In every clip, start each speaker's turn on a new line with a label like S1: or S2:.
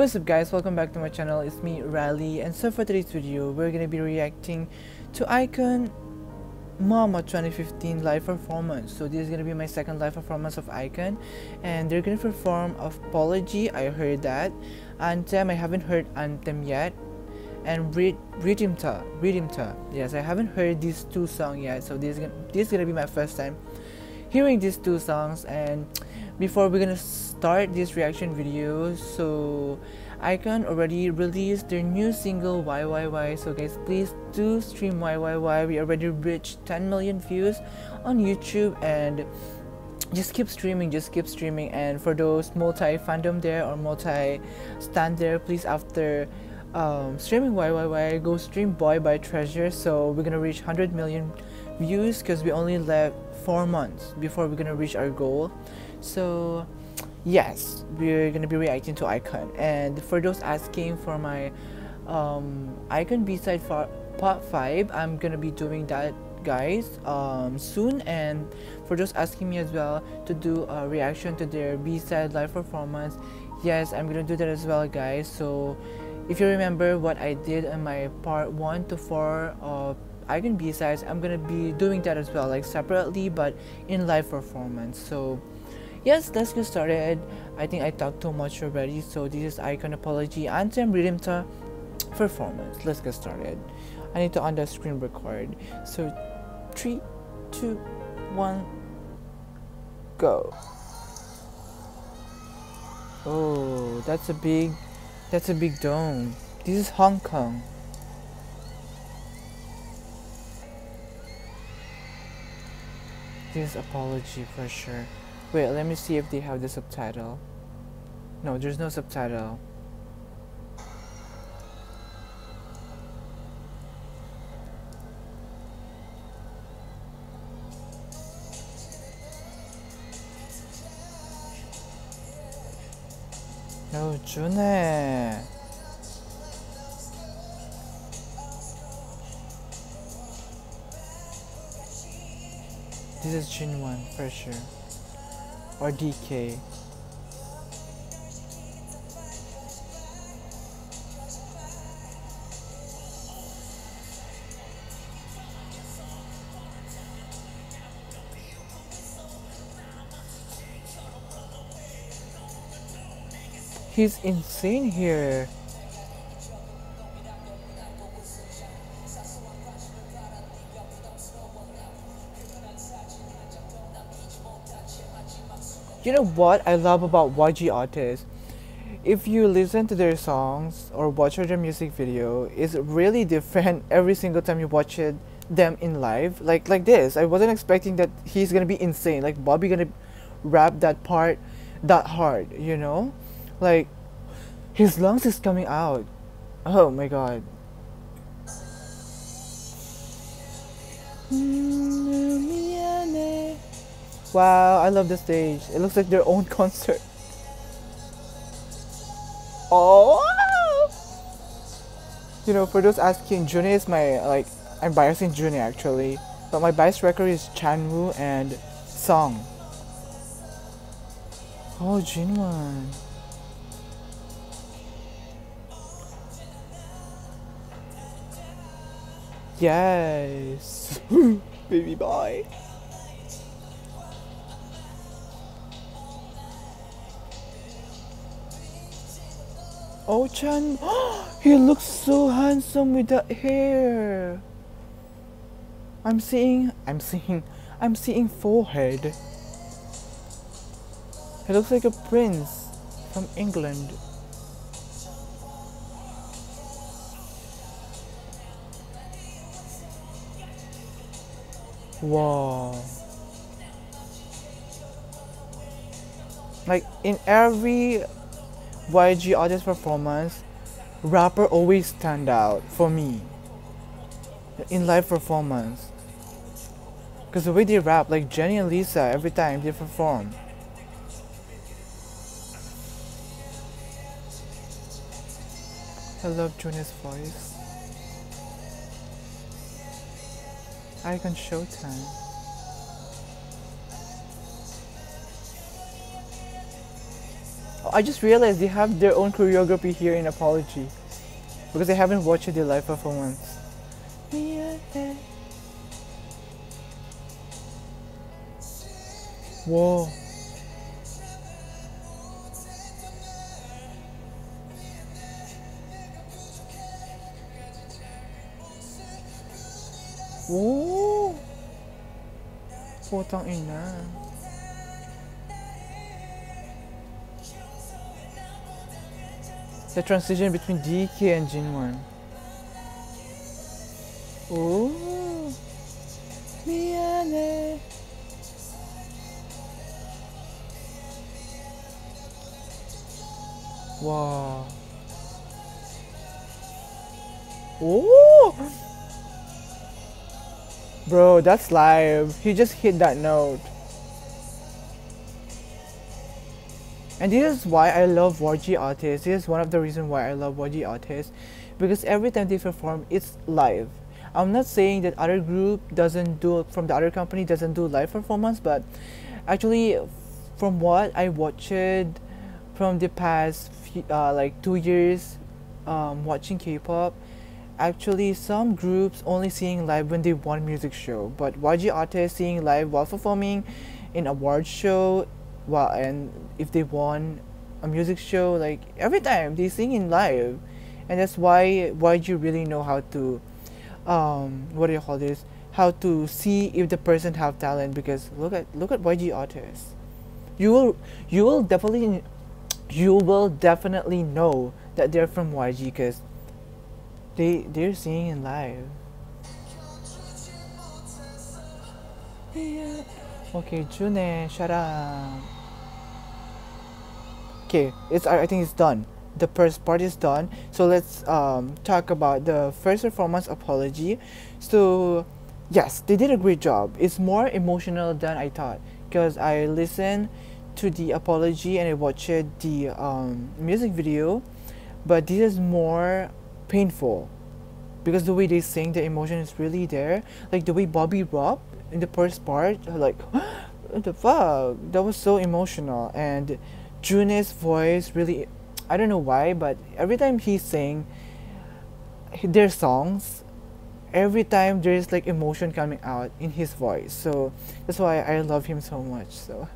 S1: What's up guys, welcome back to my channel, it's me Riley and so for today's video we're gonna be reacting to iKON Mama 2015 live performance. So this is gonna be my second live performance of iKON and they're gonna perform Apology, I heard that. Anthem, I haven't heard Anthem yet. And Rhythm Ta, Ridimta, yes I haven't heard these two songs yet. So this is, gonna, this is gonna be my first time hearing these two songs. And before we're gonna start this reaction video so iKON already released their new single YYY so guys please do stream YYY we already reached 10 million views on YouTube and just keep streaming just keep streaming. And for those multi fandom there or multi stand there please after um, streaming YYY go stream Boy by Treasure. So we're gonna reach 100 million views because we only left four months before we're gonna reach our goal so yes we're gonna be reacting to iKON. and for those asking for my um, iKON b-side for part 5 i'm gonna be doing that guys um, soon. And for those asking me as well to do a reaction to their b-side live performance yes i'm gonna do that as well guys. So if you remember what i did in my part 1 to 4 of iKON b-sides i'm gonna be doing that as well like separately but in live performance. So yes let's get started. I think i talked too much already so this is iKON apology anthem Rhythm Ta performance. Let's get started. I need to on the screen record. So three two one go. Oh that's a big that's a big dome. This is hong kong. This apology for sure. Wait, let me see if they have the subtitle. No, there's no subtitle. No, June. This is Jinwon for sure. Or DK. He's insane here. You know what I love about YG artists? If you listen to their songs or watch their music video, it's really different every single time you watch it them in live. Like like this. I wasn't expecting that he's gonna be insane. Like Bobby gonna rap that part that hard, you know? Like his lungs is coming out. Oh my god. Wow, I love the stage. It looks like their own concert. Oh! You know, for those asking, Juni is my, like, I'm biasing Juni actually. But my bias record is Chanwoo and Song. Oh, Jinwon. Yes! Baby boy. Oh Chan, he looks so handsome with that hair. I'm seeing, I'm seeing, I'm seeing forehead. He looks like a prince from England. Wow. Like in every YG artist performance, rapper always stand out for me in live performance. Because the way they rap, like Jennie and Lisa, every time they perform. I love Junior's voice. iKON Showtime. I just realized they have their own choreography here in Apology. Because I haven't watched their live performance. Whoa. Whoa. Putang ina. The transition between DK and Jinwon. Oh, Miane. Wow. Oh! Bro, that's live. He just hit that note. And this is why I love YG artists. This is one of the reasons why I love YG artists. Because every time they perform, it's live. I'm not saying that other group doesn't do from the other company doesn't do live performance, but actually, from what I watched from the past few, uh, like two years um, watching K-pop, actually some groups only seeing live when they want music show, but YG artists seeing live while performing in award show, while and if they won a music show, like every time they sing in live, and that's why why you really know how to, um, what do you call this? How to see if the person have talent because look at look at YG artists. You will you will definitely you will definitely know that they're from YG because they they're singing in live. Okay, June, shut up. Okay, it's I think it's done. The first part is done. So let's um, talk about the first performance apology. So yes, they did a great job. It's more emotional than I thought because I listened to the apology and I watched the um, music video, but this is more painful because the way they sing, the emotion is really there. Like the way Bobby Rob in the first part, like what the fuck, that was so emotional. And June's voice really, I don't know why, but every time he sing their songs, every time there's like emotion coming out in his voice. So that's why I love him so much. So.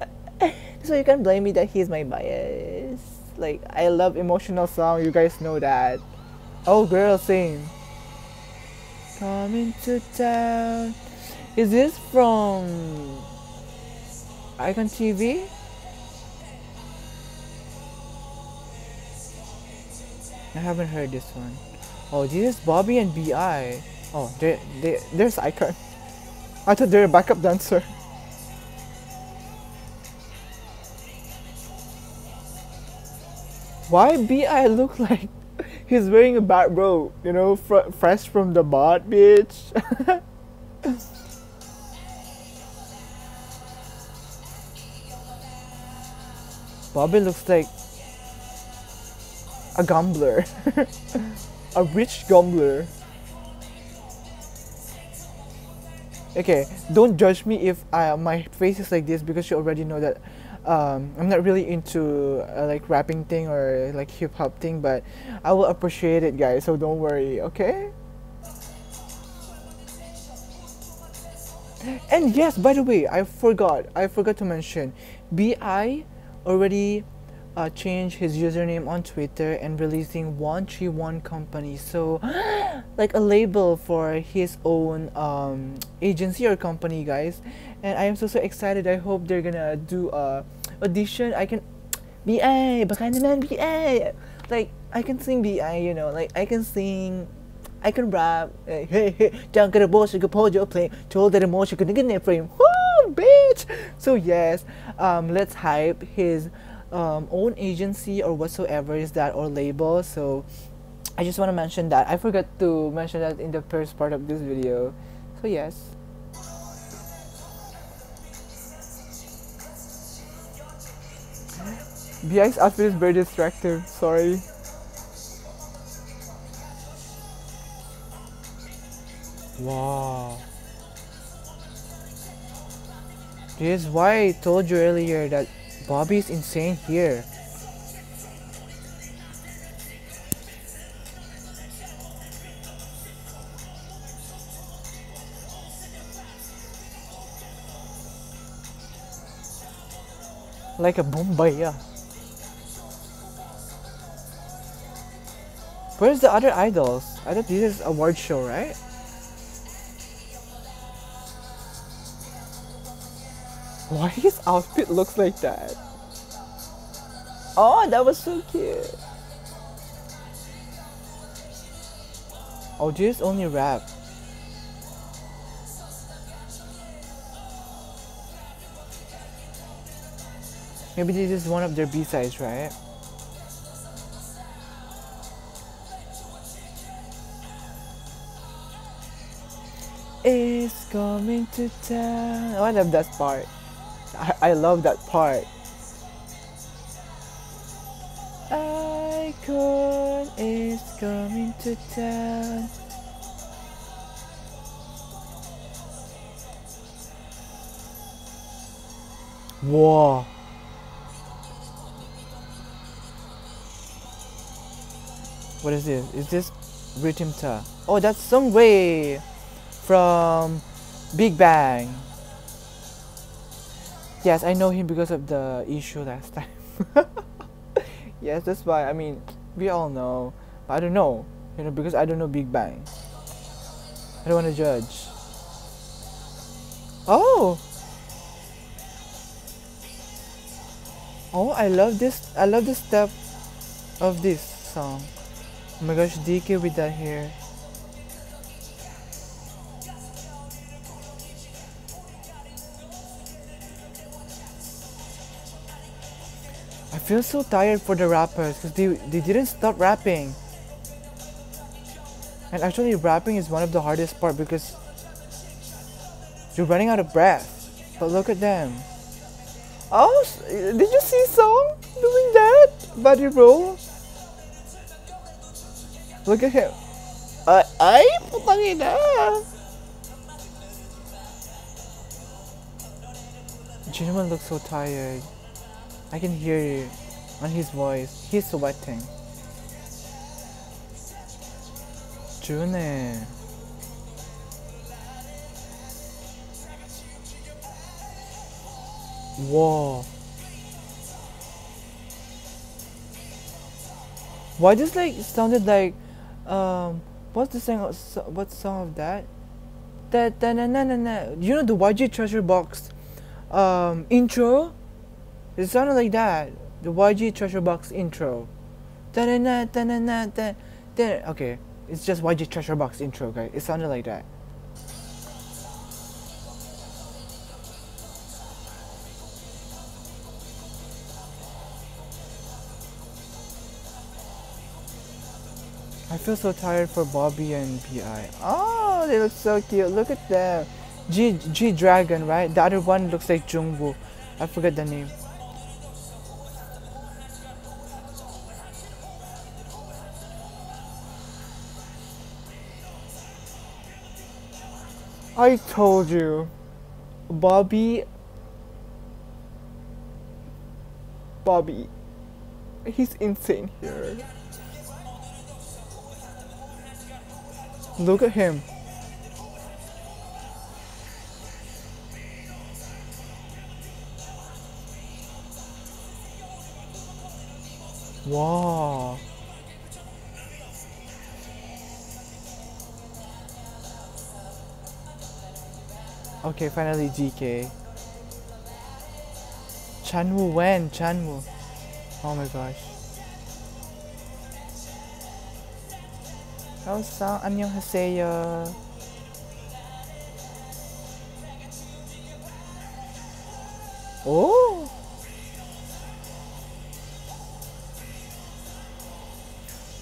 S1: so you can blame me that he's my bias. Like I love emotional song, you guys know that. Oh girl sing. Coming to town. Is this from iKON TV? I haven't heard this one. Oh, this is Bobby and BI. Oh, they they there's iKON. I thought they're a backup dancer. Why BI look like he's wearing a bat robe, you know, fr fresh from the bot, bitch? Bobby looks like a gambler. a rich gambler. Okay, don't judge me if I, my face is like this because you already know that um, I'm not really into uh, like rapping thing or like hip hop thing, but I will appreciate it, guys. So don't worry, okay? And yes, by the way, I forgot. I forgot to mention, Bi already uh, changed his username on Twitter and releasing 131 Company. So, like a label for his own um, agency or company, guys. And I am so so excited. I hope they're gonna do a audition. I can, BA, baka naman BA. Like I can sing BI, you know. Like I can sing. I can rap. Hey, hey, hey. Don't get a boss, you can hold your play. Told that emotion, couldn't get in frame. Woo, bitch. So yes, um, let's hype his um, own agency or whatsoever is that or label. So I just want to mention that. I forgot to mention that in the first part of this video. So yes. BI's outfit is very distracting, sorry. Wow. This is why I told you earlier that Bobby's insane here. Like a Bombay, yeah. Where's the other idols? I thought this is award show, right? Why his outfit looks like that? Oh, that was so cute. Oh, this only rap. Maybe this is one of their B-sides, right? It's coming to town. Oh, I love that part. I, I love that part. iKON is coming to town. Whoa. What is this? Is this Rhythm Ta? Oh, that's some way from Big Bang. Yes, I know him because of the issue last time. yes, that's why. I mean, we all know, but I don't know. You know, because I don't know Big Bang. I don't want to judge. Oh. Oh, I love this. I love the step of this song. Oh my gosh, DK with that hair. Feel so tired for the rappers because they, they didn't stop rapping. And actually rapping is one of the hardest part because you're running out of breath. But look at them. Oh, did you see Song doing that? Body roll? Look at him. Ay, ay putang ina. Gentleman looks so tired. I can hear it on his voice. He's sweating. June. Whoa. Why does like sounded like um what's the song what song of that? That na na na na you know the YG treasure box um intro? It sounded like that. The YG treasure box intro. Da na na da da okay. It's just YG treasure box intro, guys. It sounded like that. I feel so tired for Bobby and Pi. Oh, they look so cute. Look at them. G G Dragon, right? The other one looks like Jungwoo. I forget the name. I told you. Bobby. Bobby. He's insane here. Look at him. Wow. Okay, finally GK. Chanwoo when? Chanwoo. Oh my gosh. Elsa, 안녕하세요. Oh!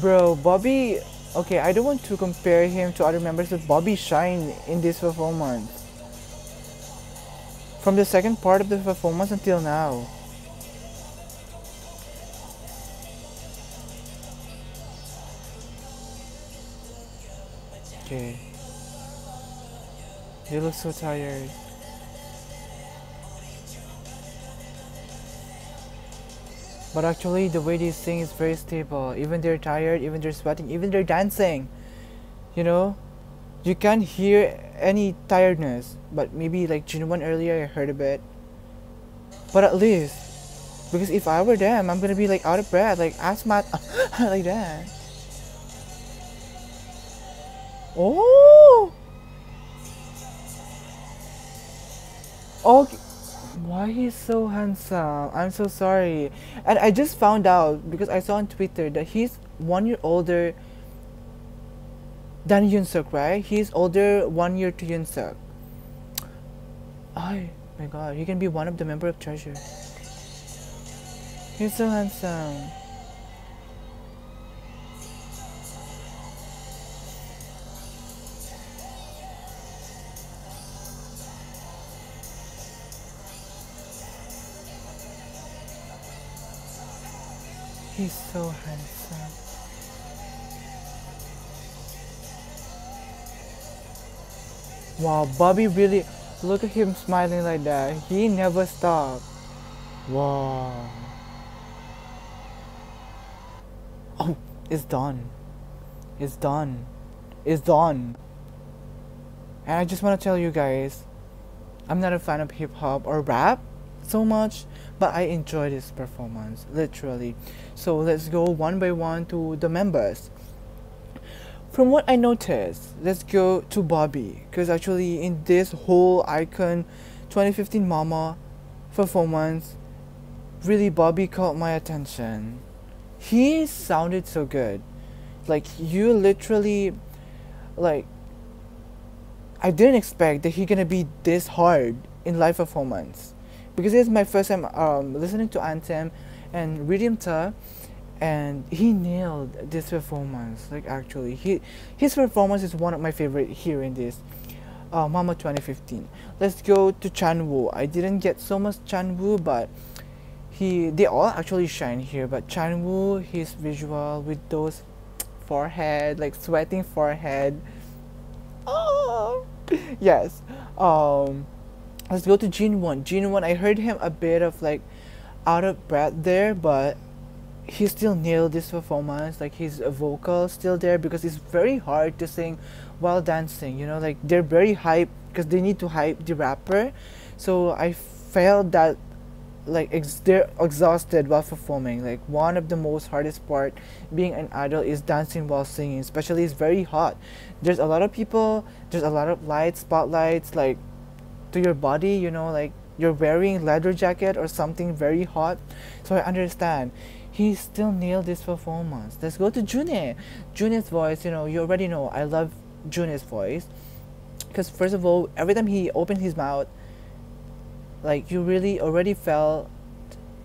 S1: Bro, Bobby... Okay, I don't want to compare him to other members, but Bobby shined in this performance. From the second part of the performance until now. Okay. They look so tired. But actually, the way they sing is very stable. Even they're tired, even they're sweating, even they're dancing. You know? You can't hear any tiredness. But maybe like Jinwon earlier, I heard a bit. But at least, Because if I were them, I'm gonna be like out of breath, like asthma, like that. Oh! Okay. Why he's so handsome? I'm so sorry. And I just found out because I saw on Twitter that he's one year older than Yoonsuk, right? He's older one year to Yoonsuk. Oh my god, he can be one of the member of Treasure. He's so handsome. He's so handsome. Wow, Bobby really look at him smiling like that. He never stopped. Wow. Oh, it's done. It's done. It's done. And I just want to tell you guys, I'm not a fan of hip hop or rap so much, but I enjoy this performance, literally. So let's go one by one to the members. From what I noticed, let's go to Bobby, because actually in this whole iKON 2015 Mama performance, really Bobby caught my attention. He sounded so good. Like you literally like I didn't expect that he gonna be this hard in live performance because it's my first time um, listening to Anthem and Rhythm Ta, and he nailed this performance. Like actually, he his performance is one of my favorite here in this uh, Mama 2015. Let's go to Chanwoo. I didn't get so much Chanwoo, but he they all actually shine here. But Chanwoo, his visual with those forehead, like sweating forehead. Oh yes. Um let's go to jin Jinwon. Jin One, I heard him a bit of like out of breath there, but he still nailed this performance. Like his vocal still there because it's very hard to sing while dancing. You know, like they're very hype because they need to hype the rapper. So I felt that like ex- they're exhausted while performing. Like one of the most hardest part being an idol is dancing while singing. Especially it's very hot. There's a lot of people. There's a lot of lights, spotlights. Like to your body you know like you're wearing leather jacket or something very hot so i understand he still nailed this performance. Let's go to June June's voice you know you already know i love June's voice. Because first of all every time he opened his mouth like you really already felt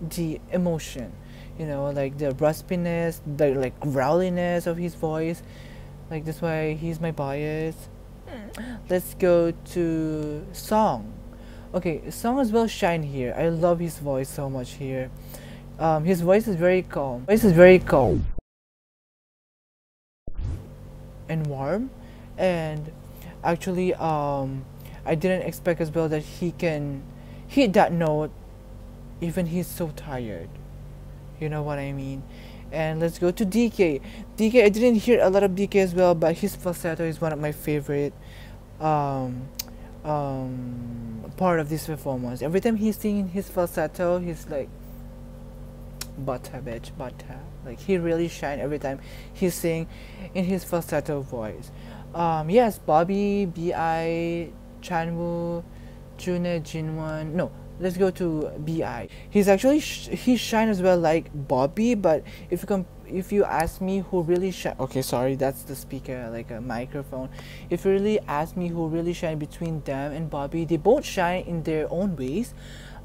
S1: the emotion you know like the raspiness the like growliness of his voice. Like that's why he's my bias. Let's go to song. Okay song as well shine here. I love his voice so much here um, his voice is very calm. Voice is very calm. And warm. And actually um, i didn't expect as well that he can hit that note even he's so tired. You know what i mean? And let's go to DK. DK, I didn't hear a lot of DK as well, but his falsetto is one of my favorite um, um, part of this performance. Every time he's singing his falsetto, he's like, butter bitch, butter. Like he really shine every time he's sing in his falsetto voice. Um, yes, Bobby, Bi, Chanwoo, June, Jinwon. No, let's go to Bi. He's actually sh- he shine as well like Bobby, but if you come if you ask me who really shine, okay, sorry, that's the speaker like a microphone. If you really ask me who really shine between them and Bobby, they both shine in their own ways.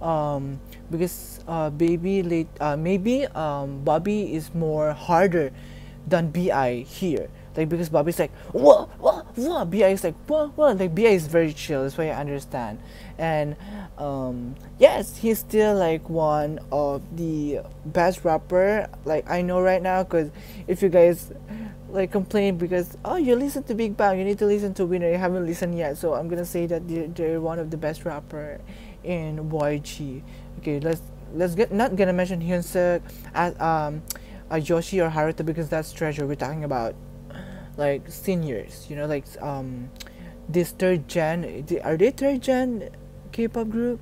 S1: Um, because uh, baby late uh, maybe um, Bobby is more harder than Bi here. Like because Bobby's like what what what Bi is like what what like Bi is very chill that's why I understand. And um yes he's still like one of the best rapper like I know right now because if you guys like complain because oh you listen to Big Bang you need to listen to Winner you haven't listened yet so I'm gonna say that they're, they're one of the best rapper in YG okay let's let's get not gonna mention Hyunsuk as um uh, Yoshi or Haruto because that's treasure we're talking about. Like seniors you know like um this third gen are they third gen k-pop group?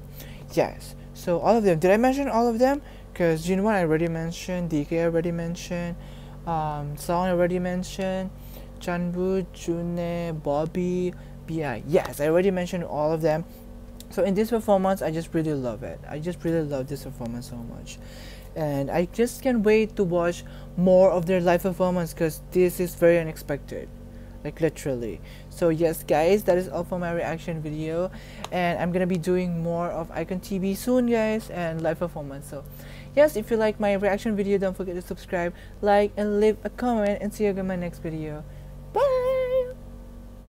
S1: Yes. So all of them. Did i mention all of them? Because Jinwon I already mentioned, DK I already mentioned, um, Song already mentioned, Chanwoo, June, Bobby, Bi. Yes, I already mentioned all of them. So in this performance, I just really love it. I just really love this performance so much, and I just can't wait to watch more of their live performance because this is very unexpected. Like literally. So yes guys that is all for my reaction video. And i'm gonna be doing more of iKON tv soon guys and live performance. So yes if you like my reaction video don't forget to subscribe like and leave a comment and see you in my next video